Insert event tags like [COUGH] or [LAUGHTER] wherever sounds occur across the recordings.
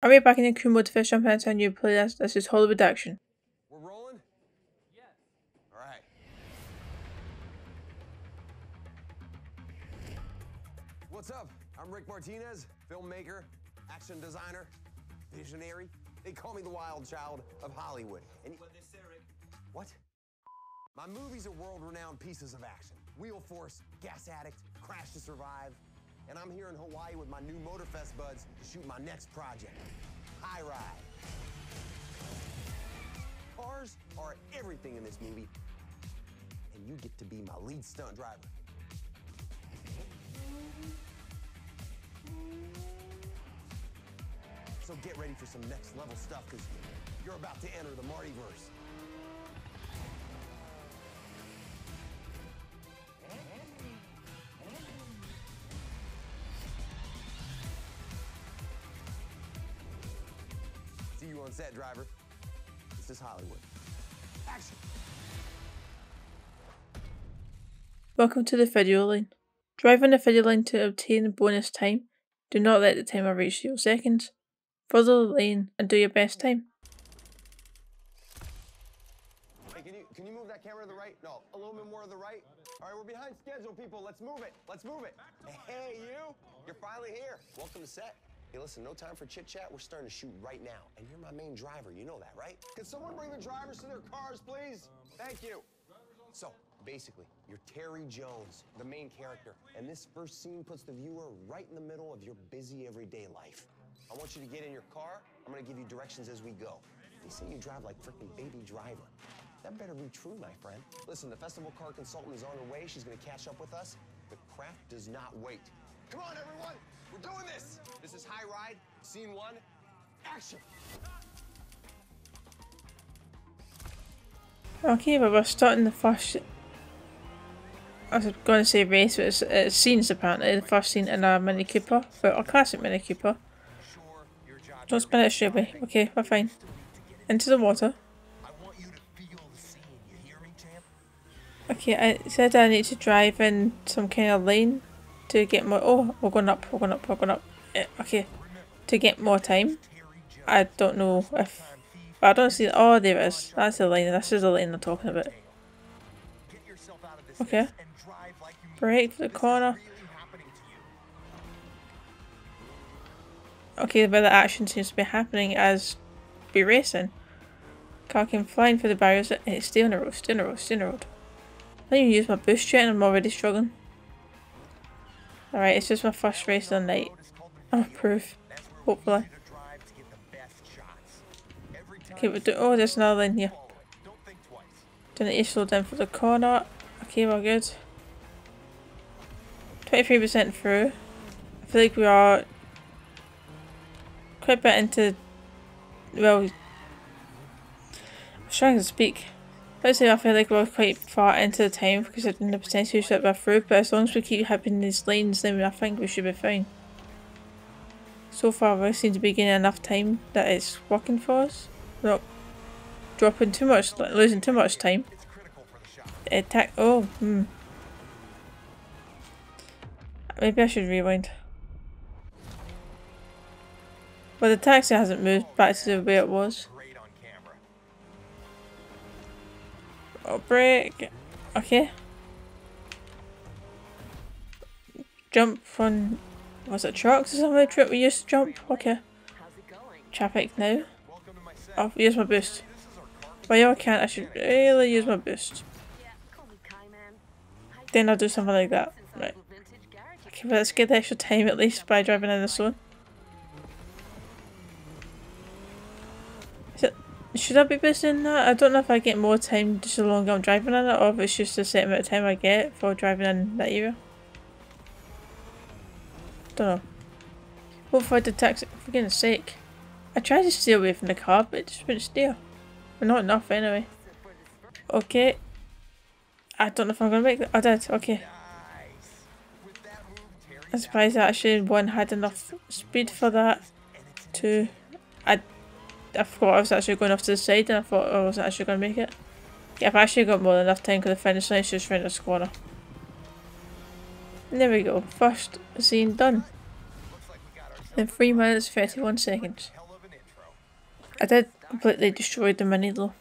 Are we back in the Crew Motorfest jump into a new playlist? This is Hollywood Action. We're rolling? Yes. All right. What's up? I'm Rick Martinez, filmmaker, action designer, visionary. They call me the wild child of Hollywood. And what? My movies are world-renowned pieces of action. Wheel Force, Gas Addict, Crash to Survive. And I'm here in Hawaii with my new Motorfest buds to shoot my next project, High Ride. Cars are everything in this movie, and you get to be my lead stunt driver. So get ready for some next level stuff, because you're about to enter the Martyverse. Set, driver. This is Hollywood. Action! Welcome to the video line. Drive on the video line to obtain bonus time. Do not let the timer reach zero seconds. Follow the lane and do your best time. Hey, can you can you move that camera to the right? No, a little bit more to the right. All right, we're behind schedule, people. Let's move it. Let's move it. Hey, you! You're finally here. Welcome to set. Hey, listen, no time for chit chat. We're starting to shoot right now, and you're my main driver. You know that, right? Can someone bring the drivers to their cars, please? Thank you. So, basically, you're Terry Jones, the main character, and this first scene puts the viewer right in the middle of your busy everyday life. I want you to get in your car. I'm gonna give you directions as we go. They say you drive like freaking baby driver. That better be true, my friend. Listen, the festival car consultant is on her way. She's gonna catch up with us. The craft does not wait. Come on, everyone! We're doing this! This is High Ride, scene one, action! Okay, but we're starting the first. I was going to say race, but it's, it's scenes apparently. The first scene in a Mini Cooper, but a classic Mini Cooper. Don't spin it straight away. Okay, we're fine. Into the water. Okay, I said I need to drive in some kind of lane to get more. Oh, we're going up, we're going up, we're going up. Eh, Okay, to get more time. I don't know if. I don't see. Oh, there it is. That's the lane. This is the lane they're talking about. Okay. For the corner. Okay, but the action seems to be happening as be racing. Car came flying through the barriers. It's stay on the road, stay on the road, stay on the road. I didn't even use my boost yet and I'm already struggling. Alright, it's just my first race the night. I'm approved. Hopefully. Okay, we do. Oh, there's another lane here. Don't need to slow down for the corner. Okay, we're good. 23% through. I feel like we are quite a bit into. Well, I'm trying to speak. Let's I feel like we're quite far into the time because of the percentage that we're through, but as long as we keep having these lanes, then I think we should be fine. So far, we seem to be getting enough time that it's working for us. We're not dropping too much, losing too much time. Attack. Oh, hmm. Maybe I should rewind. Well, the taxi hasn't moved back to the way it was. Oh, brake. Okay. Jump on. Was it trucks or something? Trip we used to jump? Okay. Traffic now. I'll use my boost. But yeah, I can't. I should really use my boost. Then I'll do something like that. Right. Okay, but let's get the extra time at least by driving in this one. Should I be boosting that? I don't know if I get more time just the longer I'm driving in it or if it's just the set amount of time I get for driving in that area. Don't know. What if Hopefully the taxi for goodness sake. I tried to stay away from the car but it just wouldn't steer. Well, not enough anyway. Okay. I don't know if I'm gonna make that. I did, okay. I'm surprised that actually one had enough speed for that. Two. I I forgot I was actually going off to the side and I thought I wasn't actually going to make it. Yeah, I've actually got more than enough time because the finish line is just around the corner. And there we go. First scene done. In 3 minutes 31 seconds. I did completely destroy the mini though.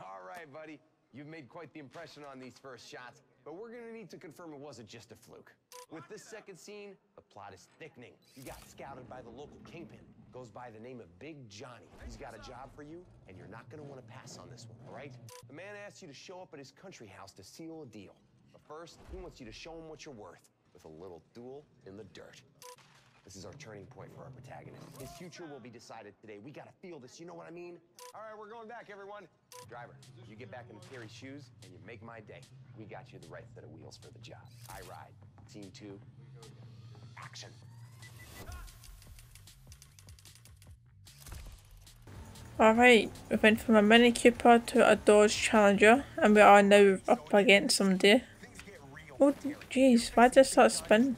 All right, buddy. You've made quite the impression on these first shots, but we're gonna need to confirm it wasn't just a fluke. With this second scene, the plot is thickening. You got scouted by the local kingpin. Goes by the name of Big Johnny. He's got a job for you, and you're not gonna wanna pass on this one, all right? The man asks you to show up at his country house to seal a deal. But first, he wants you to show him what you're worth with a little duel in the dirt. This is our turning point for our protagonist. His future will be decided today. We gotta feel this, you know what I mean? All right, we're going back, everyone. Driver, you get back into Terry's shoes and you make my day. We got you the right set of wheels for the job. High Ride. Team two, action. Alright, we went from a Mini Cooper to a Dodge Challenger and we are now up against somebody. Oh jeez, why did it start spinning?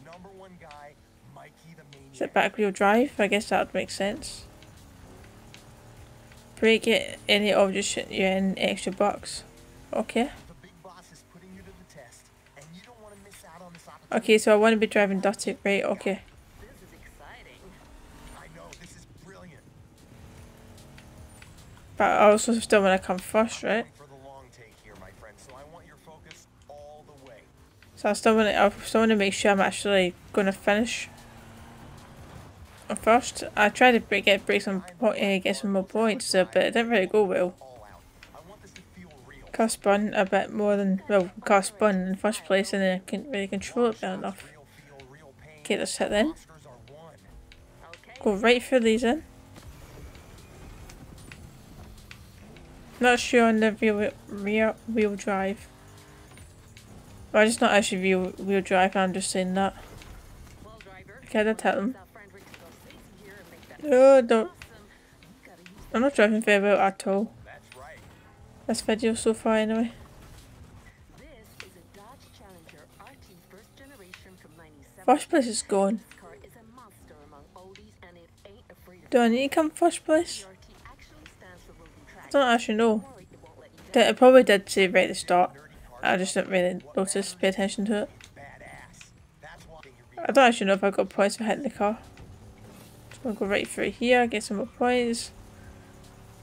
Is it back wheel drive? I guess that would make sense. Break it, any object shoot you in extra bucks. Okay. Okay, so I want to be driving dirty, right, okay. But I also still want to come first, right? So I still want to, I still want to make sure I'm actually going to finish first. I tried to break, get break some uh, get some more points, so, but it didn't really go well. Car spun a bit more than well, car spun in first place, and then I couldn't really control it well enough. Okay, let's hit then. Go right through these in. Not sure on the rear, rear wheel drive. Well, it's not actually rear wheel drive, I'm just saying that. Okay, I did Oh, don't. I'm not driving very well at all. This video so far anyway. First place is gone. Do I need to come first place? I don't actually know. It probably did say right at the start. I just didn't really notice, pay attention to it. I don't actually know if I got points for hitting the car. We'll go right through here, get some more points.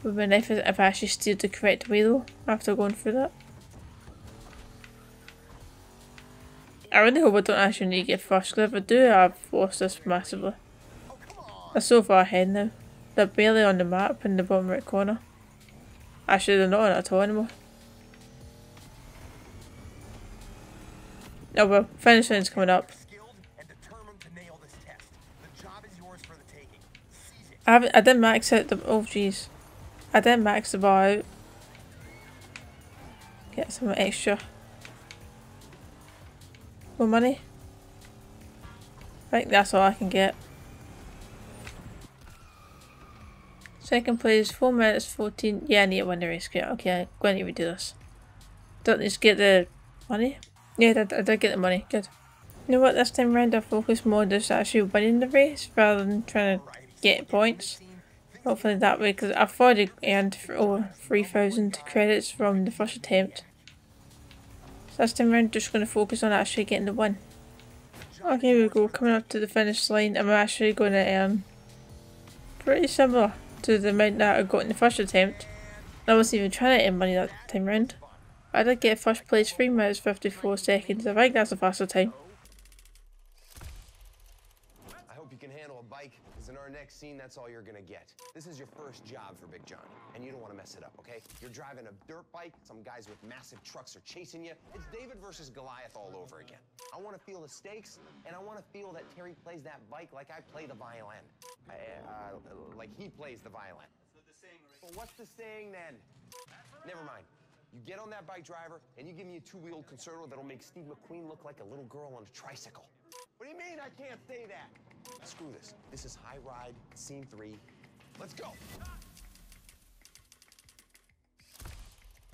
Would be nice if I actually steered the correct way though, after going through that. I really hope I don't actually need to get first, because if I do, I've lost this massively. They're so far ahead now. They're barely on the map in the bottom right corner. Actually, they're not on it at all anymore. Oh well, finish line's coming up. I. I didn't max out the. Oh jeez, I didn't max the bar out. Get some extra. More money. I think that's all I can get. Second place, 4 minutes 14. Yeah, I need to win the race. Okay, okay I'm going to redo this. Don't just get the money? Yeah, I did, get the money. Good. You know what, this time round I focus more on just actually winning the race rather than trying to get points. Hopefully that way, because I've already earned over 3,000 credits from the first attempt. So this time around, just going to focus on actually getting the win. Okay, we go, coming up to the finish line, I'm actually going to um, earn pretty similar to the amount that I got in the first attempt. I wasn't even trying to earn money that time round. I did get first place 3 minutes 54 seconds, I think that's a faster time. Next scene, that's all you're gonna get. This is your first job for Big John, and you don't want to mess it up, okay? You're driving a dirt bike, some guys with massive trucks are chasing you. It's David versus Goliath all over again. I want to feel the stakes, and I want to feel that Terry plays that bike like I play the violin. I, uh, like he plays the violin. Well, what's the saying then? Never mind. You get on that bike driver, and you give me a two-wheeled concerto that'll make Steve McQueen look like a little girl on a tricycle. What do you mean I can't say that? Screw this. This is High Ride, Scene 3. Let's go!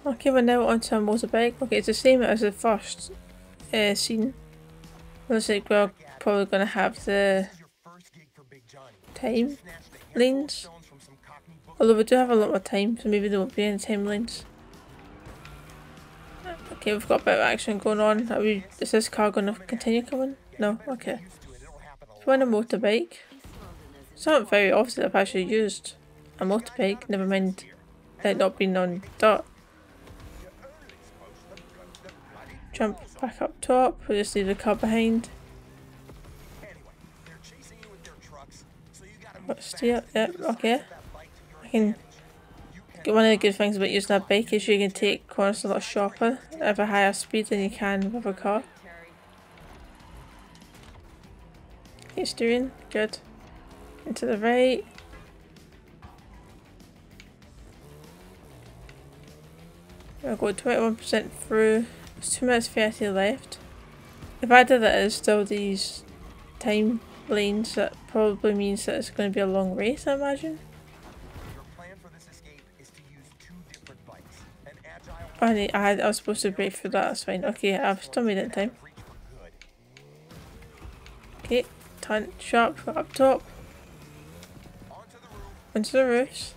Okay, we're now onto a motorbike. Okay, it's the same as the first uh, scene. Looks like we're probably going to have the time lanes. Although we do have a lot more time, so maybe there won't be any time lanes. Okay, we've got a bit of action going on. Are we, is this car going to continue coming? No? Okay. We're on a motorbike, It's not very often I've actually used a motorbike, never mind it not being on dirt. Jump back up top, we just leave the car behind. Steer, yep, okay. I can one of the good things about using a bike is you can take corners a lot sharper at a higher speed than you can with a car. Okay, doing good. Into the right. I'll go 21% through. It's 2 minutes 30 left. If I did it, it's still these time lanes that probably means that it's going to be a long race, I imagine. I, need, oh, I, I was supposed to break for that, that's fine. Okay, I've still made it in time. Okay, turn sharp up top. Onto the roofs.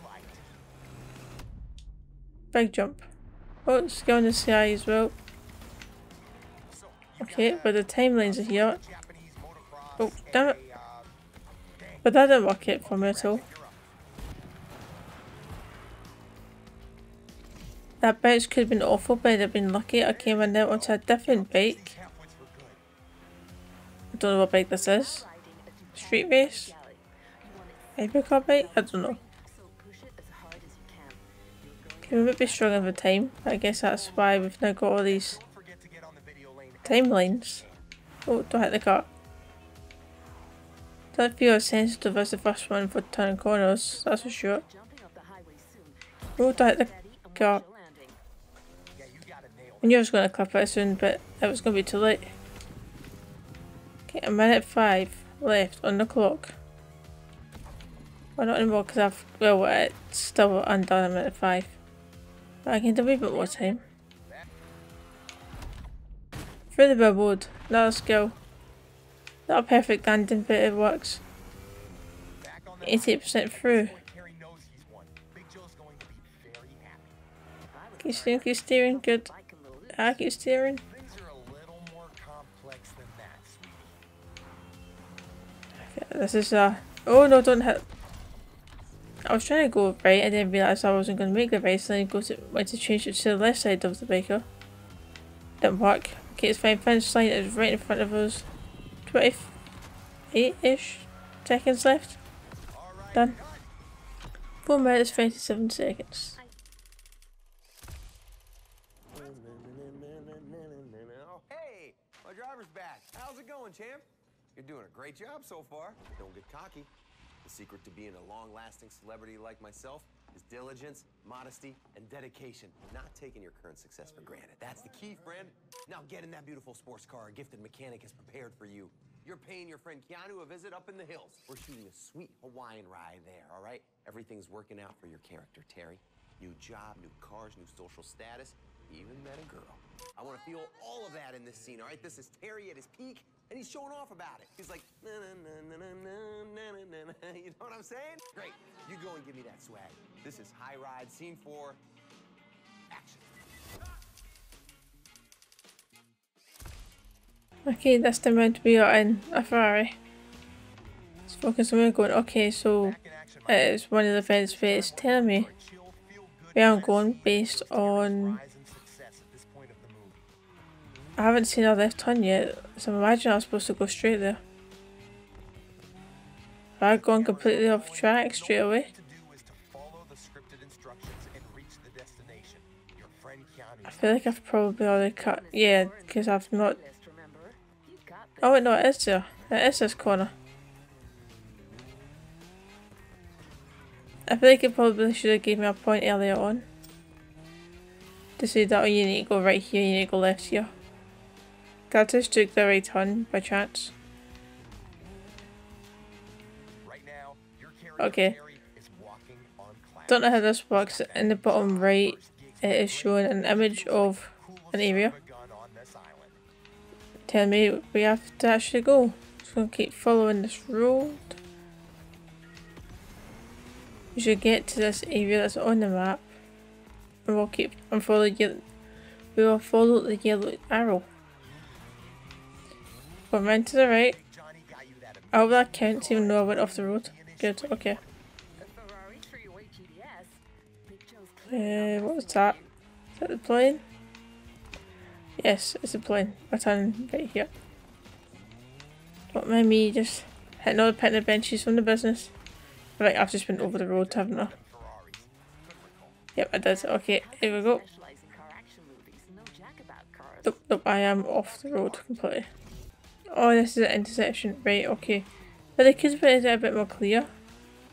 Big jump. Oh, it's going to sky as well. Okay, but the timelines are here. Oh, damn it. But that didn't work it for me at all. That bounce could have been awful, but I'd have been lucky I came in there onto a different bike. I don't know what bike this is. Street race? Bike? I don't know. We might be struggling for time. I guess that's why we've now got all these timelines. Oh, don't hit the car. Don't feel as sensitive as the first one for turning corners, that's for sure. Oh, don't hit the car. I knew I was going to clip it soon, but it was going to be too late. Okay, a minute five left on the clock. Well, not anymore because I've, well, it's still undone a minute five. But I can do a bit more time. Through the billboard. Not a skill. Not a perfect landing, but it works. 88% through. Keep steering, keep steering, good. I keep steering. This is uh oh no don't hit I was trying to go right, and then realised I wasn't going to make the right, so I go to, went to change it to the left side of the baker. Didn't work. Okay, it's fine. Finish line is right in front of us. 28-ish seconds left. Done. 4 minutes 27 seconds. Hey, my driver's back. How's it going, champ? You're doing a great job so far. Don't get cocky. The secret to being a long-lasting celebrity like myself is diligence, modesty, and dedication. Not taking your current success for granted. That's the key, friend. Now get in that beautiful sports car a gifted mechanic has prepared for you. You're paying your friend Keanu a visit up in the hills. We're shooting a sweet Hawaiian ride there, all right? Everything's working out for your character, Terry. New job, new cars, new social status, even met a girl. I want to feel all of that in this scene, all right? This is Terry at his peak, and he's showing off about it. He's like, na na na na na na na na. [LAUGHS] You know what I'm saying? Great. You go and give me that swag. This is High Ride, scene four. Action. Okay, that's the amount we are in a Ferrari. Let's focus on where we're going. Okay, so uh, it is one of the events where it's telling me where I'm going based on I haven't seen our left turn yet, so imagine I was supposed to go straight there. Have I gone completely off track straight away? I feel like I've probably already cut, yeah, because I've not... Oh wait, no, it is there. It is this corner. I feel like it probably should have gave me a point earlier on. To say that, oh you need to go right here, you need to go left here. Gatos took the right turn by chance. Okay. Don't know how this works. In the bottom right, it is showing an image of an area. Tell me we have to actually go. Just gonna keep following this road. We should get to this area that's on the map. And we'll keep and follow the we will follow the yellow arrow. Going round to the right. I hope that counts even though I went off the road. Good, okay. Uh, what was that? Is that the plane? Yes, it's a plane. I turn right here. Don't mind me just hitting all the picnic benches from the business. Right, I've just been over the road, haven't I? Yep, I did. Okay, here we go. Nope, nope, I am off the road completely. Oh, this is an intersection. Right, okay. But they could have it a bit more clear.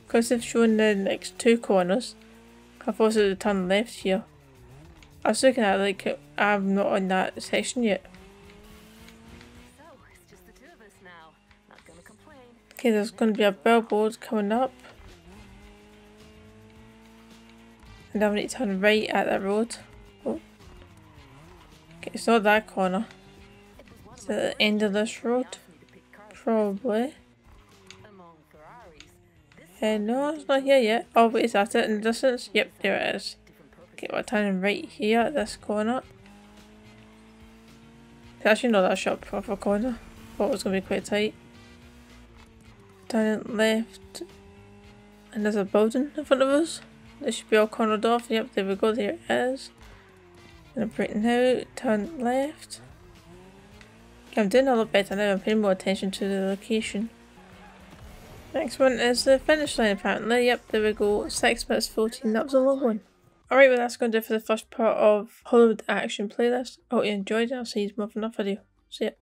Because they've shown the next two corners. I've also turn left here. I was looking at like I'm not on that section yet. Okay, there's going to be a billboard coming up. And I'm going to turn right at that road. Oh. Okay, it's not that corner. At the end of this road. Probably. Uh, no, it's not here yet. Oh, wait, is that it in the distance? Yep, there it is. Okay, we're turning right here at this corner. Actually not that sharp of a corner. Thought it was going to be quite tight. Turning left. And there's a building in front of us. This should be all cornered off. Yep, there we go, there it is. And I'm breaking out, turn left. I'm doing a lot better now, I'm paying more attention to the location. Next one is the finish line apparently. Yep, there we go. 6 minutes 14. That was a long one. Alright, well that's going to do for the first part of Hollywood Action Playlist. Hope you enjoyed it. I'll see you tomorrow for another video. See ya.